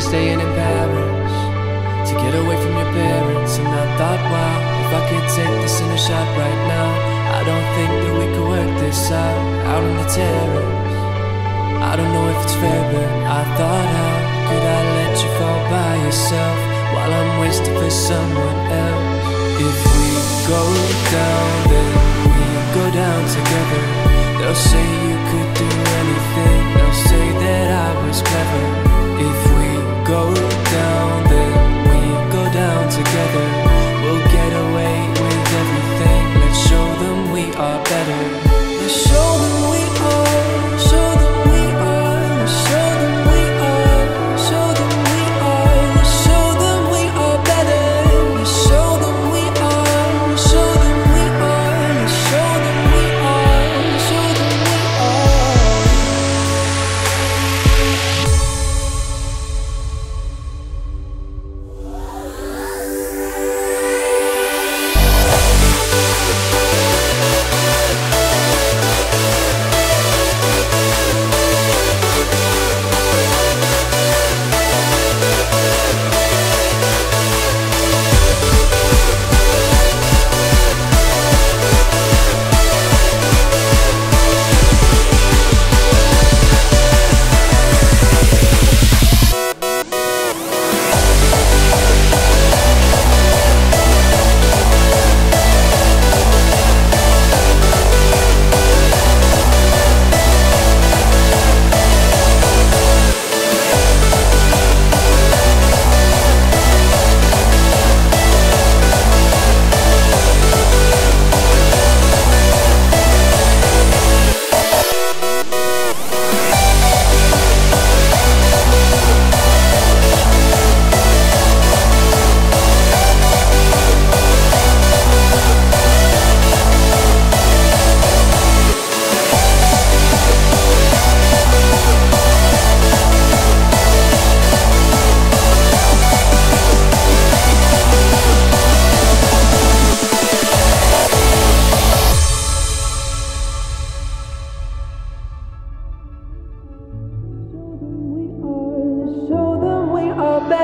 were staying in Paris to get away from your parents. And I thought, wow, if I could take this in a shot right now, I don't think that we could work this out out on the terrace. I don't know if it's fair, but I thought, how could I let you fall by yourself while I'm wasting for someone else? If we go down, then we go down together. They'll say you could do anything,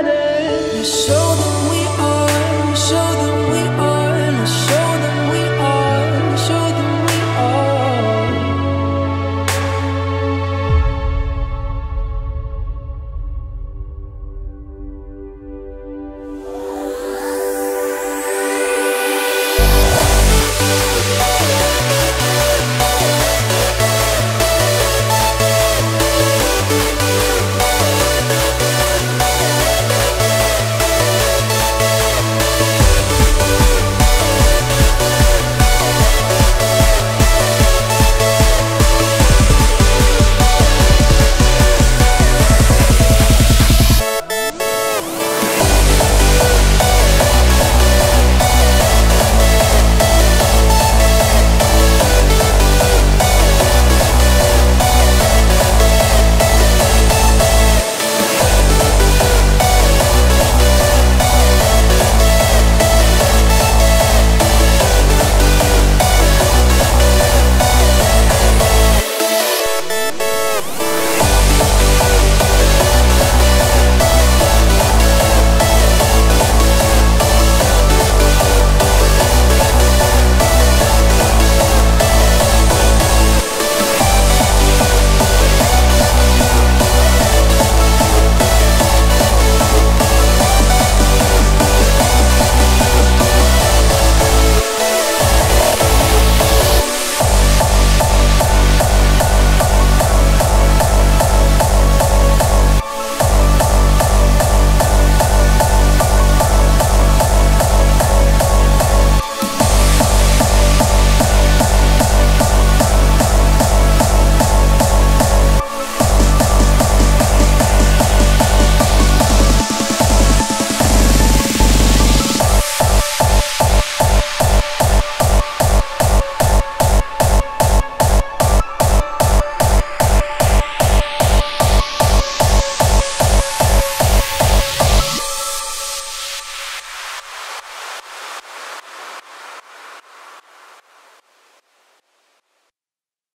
You're so